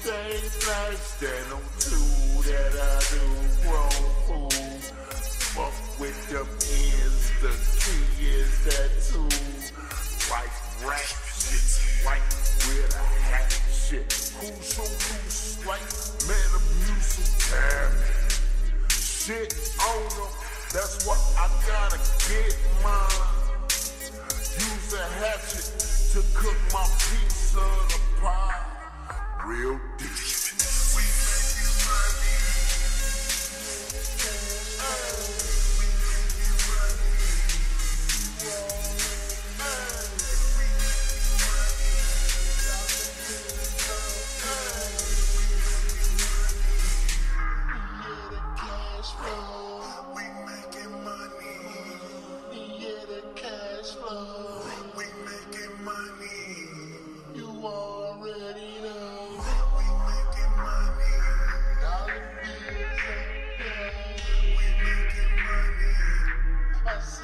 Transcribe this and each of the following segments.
Stay flash, stand on two that I do wrong fool. Fuck with them ends, the key is that too. Rap shit, white with a hat shit. Who's so loose like Metamucil time? Shit on them, that's what I gotta get mine. Use a hatchet to cook my piece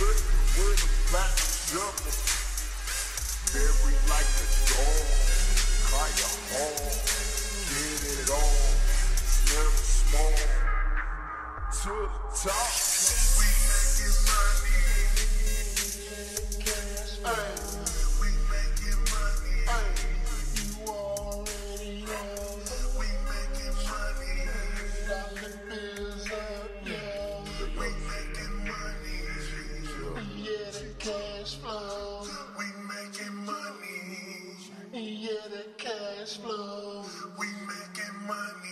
with the black shovel. Very like it all, never small, to the top. We making money.